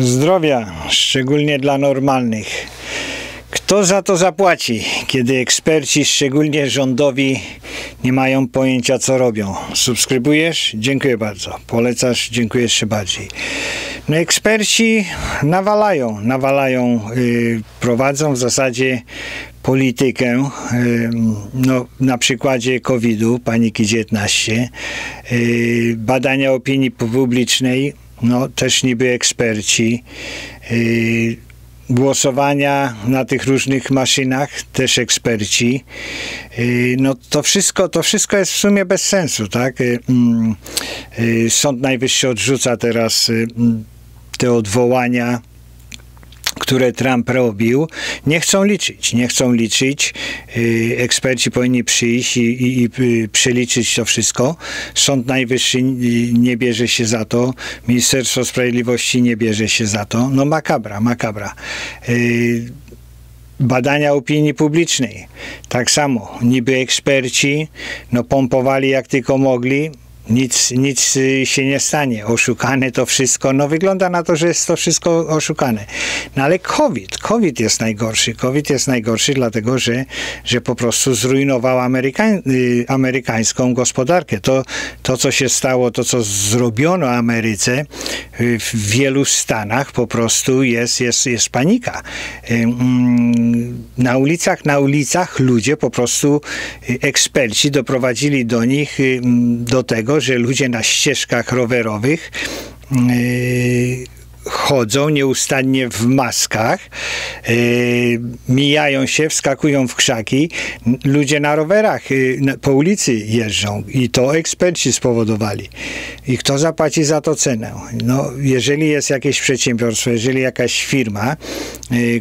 Zdrowia, szczególnie dla normalnych. Kto za to zapłaci, kiedy eksperci, szczególnie rządowi, nie mają pojęcia, co robią? Subskrybujesz? Dziękuję bardzo. Polecasz? Dziękuję jeszcze bardziej. No, eksperci nawalają, nawalają, yy, prowadzą w zasadzie politykę, yy, no, na przykładzie COVID-u, paniki 19, yy, badania opinii publicznej, no też niby eksperci, yy, głosowania na tych różnych maszynach, też eksperci. Yy, no to wszystko, to wszystko jest w sumie bez sensu, tak? Yy, yy, Sąd Najwyższy odrzuca teraz te odwołania które Trump robił, nie chcą liczyć. Nie chcą liczyć. Yy, eksperci powinni przyjść i, i, i y, przeliczyć to wszystko. Sąd Najwyższy nie bierze się za to. Ministerstwo Sprawiedliwości nie bierze się za to. No makabra, makabra. Badania opinii publicznej. Tak samo, niby eksperci, no pompowali jak tylko mogli, nic, nic się nie stanie. Oszukane to wszystko. No wygląda na to, że jest to wszystko oszukane. No ale COVID, COVID jest najgorszy. COVID jest najgorszy dlatego, że, że po prostu zrujnował Amerykań, y, amerykańską gospodarkę. To, to, co się stało, to, co zrobiono Ameryce y, w wielu stanach po prostu jest, jest, jest panika. Y, mm, na ulicach, na ulicach ludzie po prostu, eksperci doprowadzili do nich do tego, że ludzie na ścieżkach rowerowych yy, chodzą nieustannie w maskach, yy, mijają się, wskakują w krzaki. Ludzie na rowerach yy, po ulicy jeżdżą i to eksperci spowodowali. I kto zapłaci za to cenę? No, jeżeli jest jakieś przedsiębiorstwo, jeżeli jakaś firma,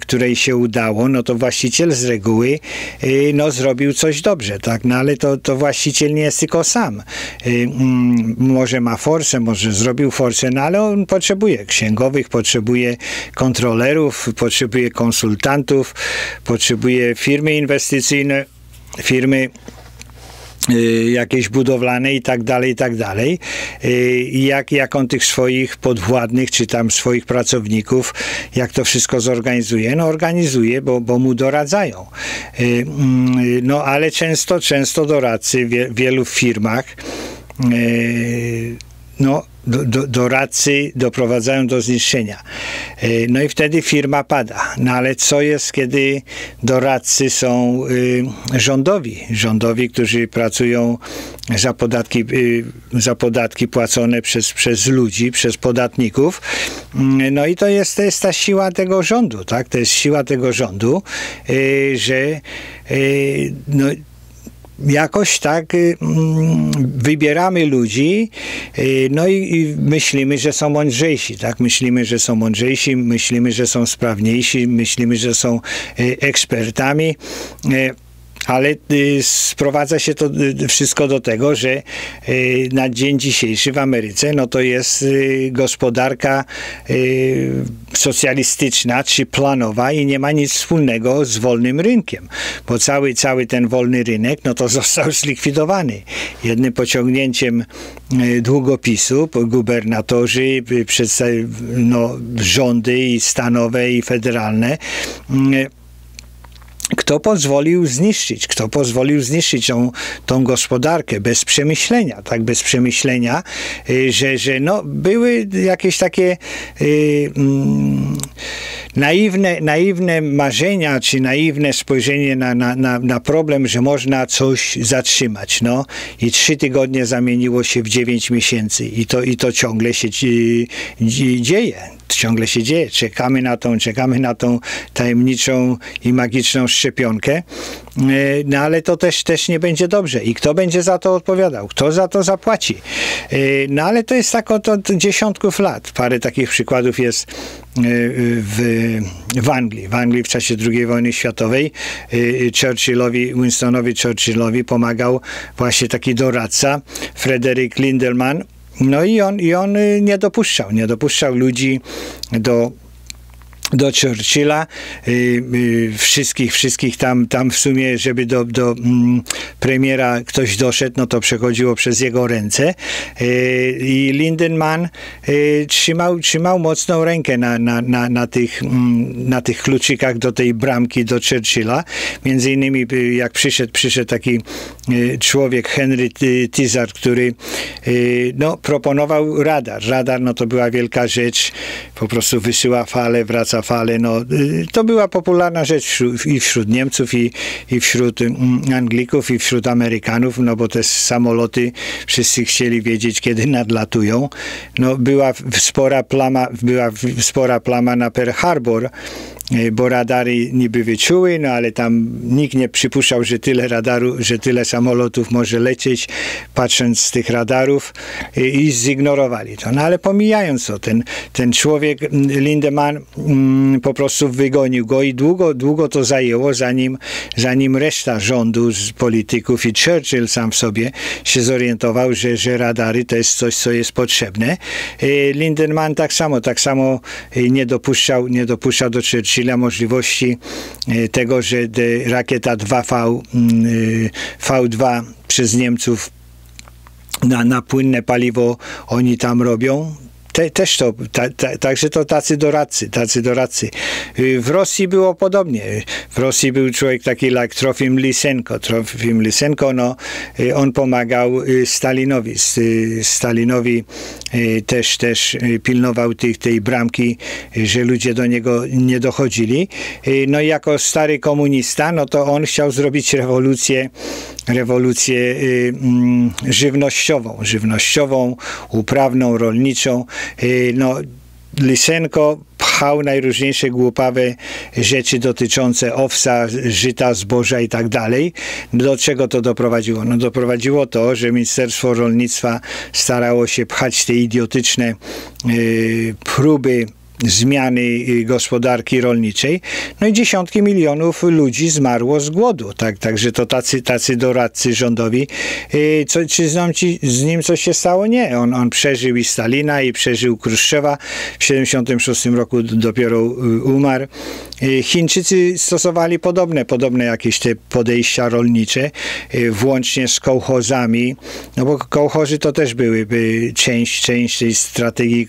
której się udało, no to właściciel z reguły yy, no, zrobił coś dobrze, tak? No ale to, to właściciel nie jest tylko sam. Yy, mm, może ma forsę, może zrobił forsę, no ale on potrzebuje księgowych, potrzebuje kontrolerów, potrzebuje konsultantów, potrzebuje firmy inwestycyjne, firmy y, jakieś budowlane i tak dalej, i tak dalej. Y, jak, jak on tych swoich podwładnych, czy tam swoich pracowników, jak to wszystko zorganizuje? No organizuje, bo, bo mu doradzają. Y, mm, no ale często, często doradcy w wielu firmach no do, do, doradcy doprowadzają do zniszczenia. E, no i wtedy firma pada. No ale co jest, kiedy doradcy są y, rządowi? Rządowi, którzy pracują za podatki, y, za podatki płacone przez, przez ludzi, przez podatników. Mm, no i to jest, to jest ta siła tego rządu, tak? To jest siła tego rządu, y, że no, jakoś tak y, mm, wybieramy ludzi, y, no i, myślimy, że są mądrzejsi, tak? Myślimy, że są mądrzejsi, myślimy, że są sprawniejsi, myślimy, że są y, ekspertami ale y, sprowadza się to y, wszystko do tego, że y, na dzień dzisiejszy w Ameryce no to jest gospodarka socjalistyczna czy planowa i nie ma nic wspólnego z wolnym rynkiem, bo cały, cały ten wolny rynek no to został zlikwidowany. Jednym pociągnięciem długopisu gubernatorzy, no, rządy i stanowe i federalne kto pozwolił zniszczyć, kto pozwolił zniszczyć tą, tą gospodarkę? Bez przemyślenia, tak, bez przemyślenia, y, że, że no, były jakieś takie y, mm, naiwne, naiwne marzenia, czy naiwne spojrzenie na, na, na, na problem, że można coś zatrzymać, no, i trzy tygodnie zamieniło się w dziewięć miesięcy. I to, i to ciągle się dzieje. Ciągle się dzieje. Czekamy na tą, czekamy na tą tajemniczą i magiczną szczepionkę, no ale to też, też nie będzie dobrze. I kto będzie za to odpowiadał? Kto za to zapłaci? E, no ale to jest tak od, od dziesiątków lat. Parę takich przykładów jest e, w, w Anglii. W Anglii w czasie II wojny światowej Churchillowi, Winstonowi Churchillowi pomagał właśnie taki doradca, Frederick Lindelman, no i on, i on nie dopuszczał, nie dopuszczał ludzi do do Churchilla, y, y, wszystkich, wszystkich tam, tam w sumie, żeby do, do mm, premiera ktoś doszedł, no to przechodziło przez jego ręce y, i Lindenmann trzymał, trzymał mocną rękę na, na, na, na, tych, mm, na tych kluczykach do tej bramki do Churchilla. Między innymi jak przyszedł, przyszedł taki człowiek, Henry Tizard, który no, proponował radar. Radar no to była wielka rzecz, po prostu wysyła fale, wraca fale. No, y, to była popularna rzecz i wśród Niemców, i, i wśród mm, Anglików, i wśród Amerykanów, no bo te samoloty wszyscy chcieli wiedzieć, kiedy nadlatują. No, była spora plama, była spora plama na Pearl Harbor, bo radary niby wyczuły, no ale tam nikt nie przypuszczał, że tyle radaru, że tyle samolotów może lecieć, patrząc z tych radarów e, i zignorowali to. No ale pomijając to, ten, ten człowiek, Lindemann mm, po prostu wygonił go i długo, długo to zajęło, zanim, zanim reszta rządu, polityków i Churchill sam w sobie się zorientował, że, że radary to jest coś, co jest potrzebne. E, Lindemann tak samo, tak samo nie dopuszczał, nie dopuszczał do Churchill Churchilla możliwości e, tego, że rakieta 2V, V2 mm, e, przez Niemców na, na płynne paliwo oni tam robią, te, też to, ta, ta, także to tacy doradcy, tacy doradcy. Y, w Rosji było podobnie. W Rosji był człowiek taki jak Trofim Lysenko. Trofim Lysenko, no, on pomagał Stalinowi. Stalinowi też, też pilnował tych, tej bramki, że ludzie do niego nie dochodzili. No i jako stary komunista, no to on chciał zrobić rewolucję rewolucję mm, żywnościową, żywnościową, uprawną, rolniczą. Y, no, Lysenko pchał najróżniejsze głupawe rzeczy dotyczące owsa, żyta, zboża i tak dalej. Do czego to doprowadziło? No doprowadziło to, że Ministerstwo Rolnictwa starało się pchać te idiotyczne yy, próby zmiany y, gospodarki rolniczej. No i dziesiątki milionów ludzi zmarło z głodu. Tak, także to tacy, tacy doradcy rządowi. Y, co, czy z, nim coś się stało? Nie. On, on przeżył i Stalina, i przeżył Kruszczewa. W 76 roku dopiero y, umarł. Chińczycy stosowali podobne, podobne jakieś te podejścia rolnicze, włącznie z kołchozami, no bo kołchozy to też były część, część tej strategii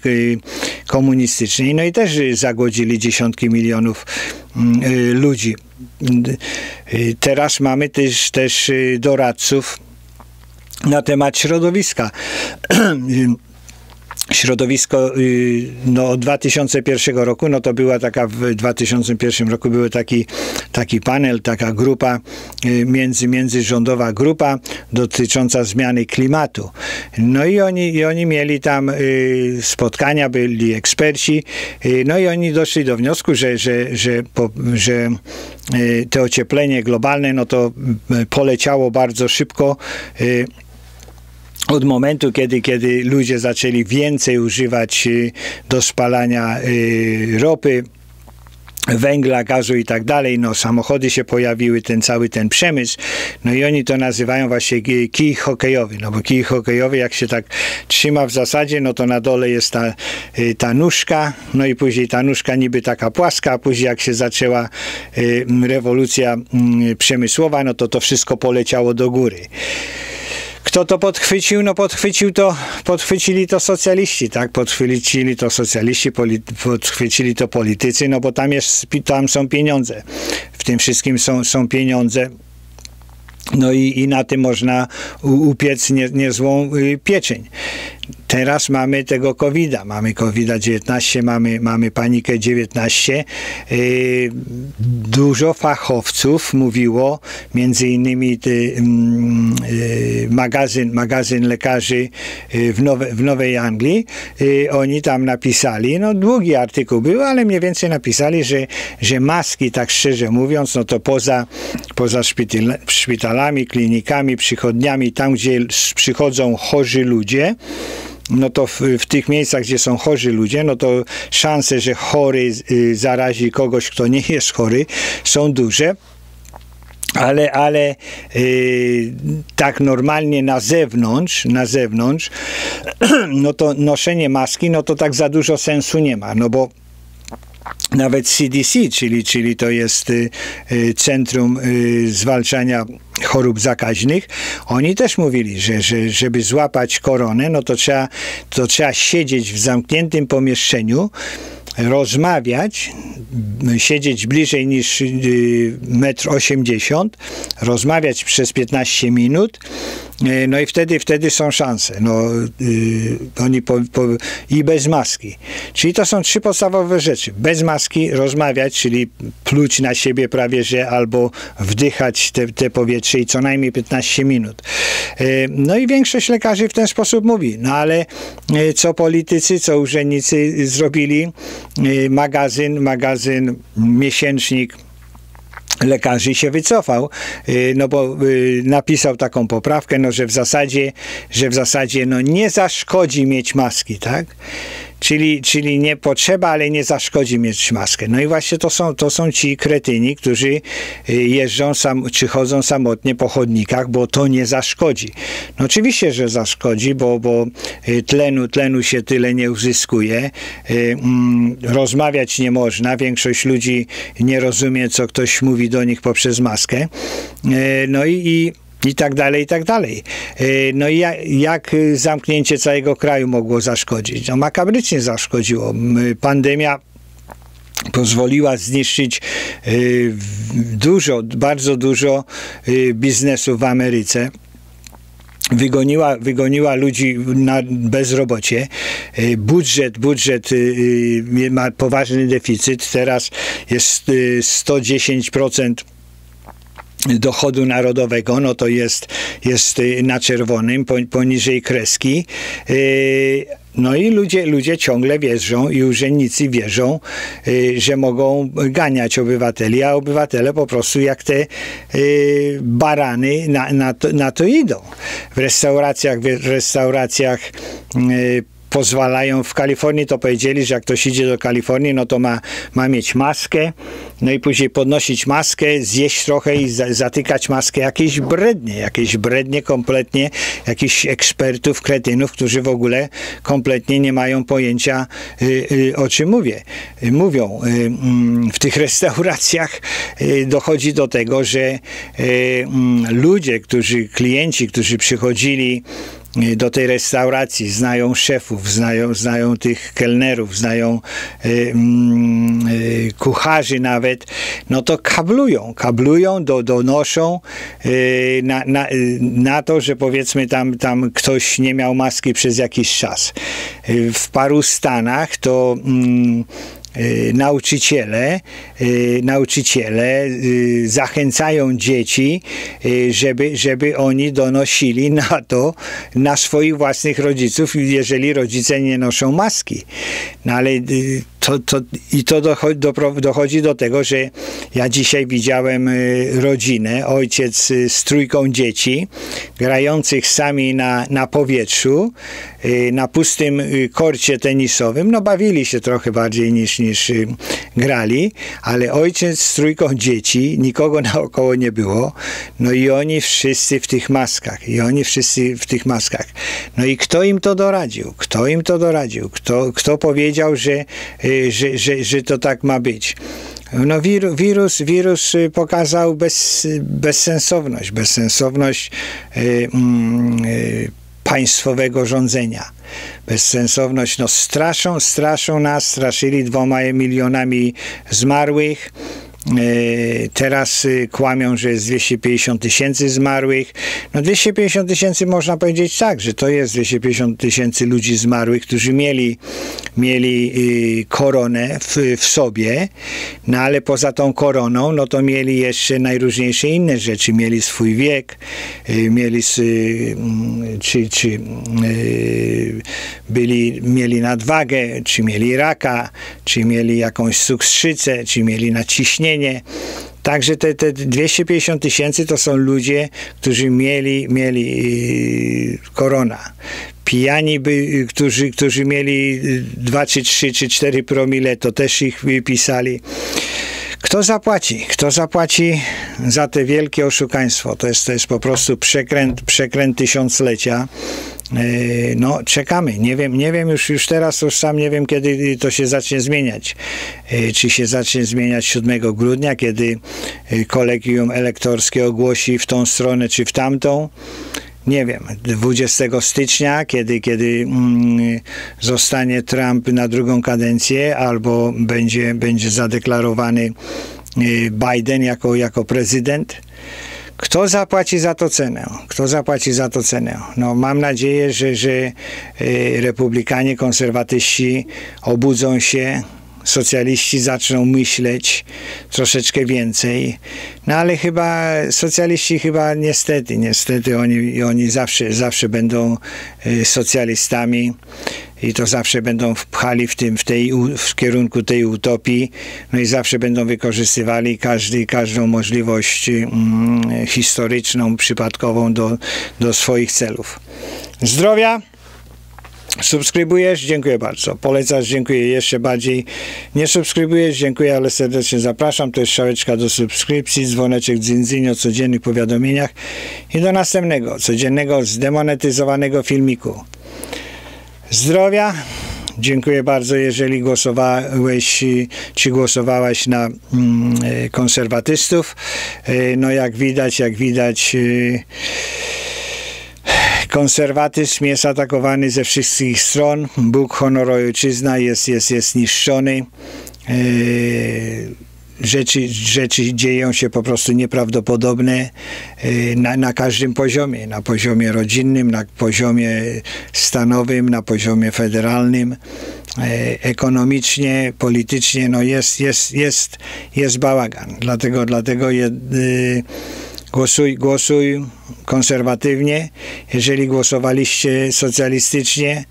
komunistycznej. No i też zagłodzili dziesiątki milionów mm, y, ludzi. Y, teraz mamy też, też y, doradców na temat środowiska. środowisko y, no, od 2001 roku, no to była taka w 2001 roku był taki, taki panel, taka grupa y, między, międzyrządowa grupa dotycząca zmiany klimatu. No i oni, i oni mieli tam y, spotkania, byli eksperci, no i oni doszli do wniosku, że, że, że, po, że to ocieplenie globalne, no to poleciało bardzo szybko od momentu, kiedy, kiedy ludzie zaczęli więcej używać y, do spalania y, ropy, węgla, gazu i tak dalej, no samochody się pojawiły, ten cały ten przemysł, no i oni to nazywają właśnie kij hokejowy, no bo kij hokejowy jak się tak trzyma w zasadzie, no to na dole jest ta, y, ta nóżka, no i później ta nóżka niby taka płaska, a później jak się zaczęła rewolucja przemysłowa, no to to wszystko poleciało do góry. Kto to podchwycił? No podchwycił to, podchwycili to socjaliści, tak? Podchwycili to socjaliści, podchwycili to politycy, no bo tam, jest, tam są pieniądze. W tym wszystkim są, są pieniądze. No i, i na tym można upiec nie, niezłą y, pieczeń. Teraz mamy tego COVID-a, mamy COVID-19, mamy, mamy panikę 19. Y, dużo fachowców mówiło, między innymi mm, y, magazyn, magazyn lekarzy y, w, Nowe, w Nowej Anglii. Oni tam napisali, no długi artykuł był, ale mniej więcej napisali, że, że maski, tak szczerze mówiąc, no to poza, poza szpitalami, klinikami, przychodniami, tam gdzie przychodzą chorzy ludzie, no to w, w, tych miejscach, gdzie są chorzy ludzie, no to szanse, że chory y, zarazi kogoś, kto nie jest chory, są duże. Ale, ale yy, tak normalnie na zewnątrz, na zewnątrz, no to noszenie maski, no to tak za dużo sensu nie ma, no bo nawet CDC, czyli, czyli to jest y, y, Centrum y, Zwalczania Chorób Zakaźnych, oni też mówili, że, że żeby złapać koronę, no to trzeba, to trzeba siedzieć w zamkniętym pomieszczeniu, rozmawiać, siedzieć bliżej niż metr osiemdziesiąt, rozmawiać przez 15 minut, no i wtedy, wtedy są szanse. No, yy, oni po, po, I bez maski. Czyli to są trzy podstawowe rzeczy. Bez maski rozmawiać, czyli pluć na siebie prawie, że albo wdychać te, te powietrze i co najmniej 15 minut. Yy, no i większość lekarzy w ten sposób mówi. No ale yy, co politycy, co urzędnicy zrobili? magazyn, magazyn, miesięcznik, lekarzy się wycofał, y, no bo y, napisał taką poprawkę, no że w zasadzie, że w zasadzie no nie zaszkodzi mieć maski, tak? Czyli, czyli nie potrzeba, ale nie zaszkodzi mieć maskę. No i właśnie to są, to są ci kretyni, którzy y, jeżdżą sam, czy chodzą samotnie po chodnikach, bo to nie zaszkodzi. No oczywiście, że zaszkodzi, bo, bo y, tlenu, tlenu się tyle nie uzyskuje. Y, mm, rozmawiać nie można. Większość ludzi nie rozumie, co ktoś mówi do nich poprzez maskę. No i, i i tak dalej, i tak dalej. E, no i jak, jak, zamknięcie całego kraju mogło zaszkodzić? No makabrycznie zaszkodziło. Pandemia pozwoliła zniszczyć e, dużo, bardzo dużo biznesu w Ameryce wygoniła, wygoniła ludzi na bezrobocie. Budżet, budżet ma poważny deficyt. Teraz jest 110% dochodu narodowego, no to jest, jest na czerwonym, poniżej kreski. Y, no i ludzie, ludzie ciągle wierzą i urzędnicy wierzą, y, że mogą ganiać obywateli, a obywatele po prostu jak te y, barany na, na, to, na to idą. W restauracjach, w restauracjach pozwalają, w Kalifornii to powiedzieli, że jak ktoś idzie do Kalifornii, no to ma, ma mieć maskę, no i później podnosić maskę, zjeść trochę i za, zatykać maskę. Jakieś brednie, jakieś brednie kompletnie, jakichś ekspertów, kretynów, którzy w ogóle kompletnie nie mają pojęcia y, y, o czym mówię. Mówią. Y, mm, w tych restauracjach y, dochodzi do tego, że y, mm, ludzie, którzy, klienci, którzy przychodzili do tej restauracji, znają szefów, znają, znają tych kelnerów, znają y, y, kucharzy nawet, no to kablują, kablują, do, donoszą y, na, na, na to, że powiedzmy tam, tam ktoś nie miał maski przez jakiś czas. W paru stanach to mm, Y, nauczyciele, y, nauczyciele y, zachęcają dzieci, żeby, żeby oni donosili na to, na swoich własnych rodziców, jeżeli rodzice nie noszą maski. No ale to, to, I to dochodzi do, dochodzi do tego, że ja dzisiaj widziałem rodzinę, ojciec z trójką dzieci, grających sami na, na powietrzu, na pustym korcie tenisowym. No bawili się trochę bardziej niż, niż y, grali, ale ojciec z trójką dzieci, nikogo naokoło nie było, no i oni wszyscy w tych maskach, i oni wszyscy w tych maskach. No i kto im to doradził? Kto im to doradził? Kto, kto powiedział, że, y, że, że, że to tak ma być? No wirus, wirus y, pokazał bez, bezsensowność, bezsensowność yy, yy, państwowego rządzenia. Bezsensowność, no straszą, straszą nas, straszyli dwoma milionami zmarłych, teraz y, kłamią, że jest 250 tysięcy zmarłych. No 250 tysięcy można powiedzieć tak, że to jest 250 tysięcy ludzi zmarłych, którzy mieli, mieli y, koronę w, w sobie, no ale poza tą koroną, no to mieli jeszcze najróżniejsze inne rzeczy. Mieli swój wiek, y, mieli mm, czy, czy byli, mieli nadwagę, czy mieli raka, czy mieli jakąś cukrzycę, czy mieli naciśnienie, Także te, te 250 tysięcy to są ludzie, którzy mieli, mieli y, korona. Pijani, by, którzy, którzy mieli 2 czy 3 czy 4 promile, to też ich pisali. Kto zapłaci? Kto zapłaci za te wielkie oszukaństwo? To jest, to jest po prostu przekręt, przekręt tysiąclecia. No czekamy. Nie wiem, nie wiem już, już teraz, już sam nie wiem, kiedy to się zacznie zmieniać. Czy się zacznie zmieniać 7 grudnia, kiedy kolegium elektorskie ogłosi w tą stronę, czy w tamtą nie wiem, 20 stycznia, kiedy, kiedy mm, zostanie Trump na drugą kadencję, albo będzie, będzie zadeklarowany Biden jako, jako prezydent. Kto zapłaci za to cenę? Kto zapłaci za to cenę? No, mam nadzieję, że, że y, republikanie, konserwatyści obudzą się, socjaliści zaczną myśleć troszeczkę więcej. No ale chyba socjaliści chyba niestety, niestety oni, oni zawsze, zawsze będą y, socjalistami i to zawsze będą wpchali w tym, w, tej, w kierunku tej utopii, no i zawsze będą wykorzystywali każdy, każdą możliwość mm, historyczną, przypadkową do, do swoich celów. Zdrowia! Subskrybujesz? Dziękuję bardzo. Polecasz? Dziękuję jeszcze bardziej. Nie subskrybujesz? Dziękuję, ale serdecznie zapraszam. To jest szałeczka do subskrypcji, dzwoneczek dzyndzyn o codziennych powiadomieniach i do następnego, codziennego zdemonetyzowanego filmiku. Zdrowia. Dziękuję bardzo, jeżeli głosowałeś, czy głosowałaś na mm, konserwatystów. E, no jak widać, jak widać konserwatyzm jest atakowany ze wszystkich stron. Bóg, honor, ojczyzna jest, jest, jest niszczony. E, rzeczy, rzeczy dzieją się po prostu nieprawdopodobne y, na, na każdym poziomie. Na poziomie rodzinnym, na poziomie stanowym, na poziomie federalnym, y, ekonomicznie, politycznie, no jest, jest, jest, jest bałagan. Dlatego, dlatego je, y, głosuj, głosuj konserwatywnie. Jeżeli głosowaliście socjalistycznie,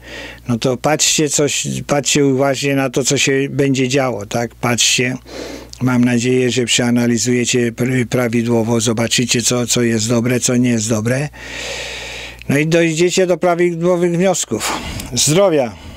no to patrzcie, coś, patrzcie uważnie na to, co się będzie działo, tak? Patrzcie Mam nadzieję, że przeanalizujecie prawidłowo, zobaczycie, co, co jest dobre, co nie jest dobre. No i dojdziecie do prawidłowych wniosków. Zdrowia!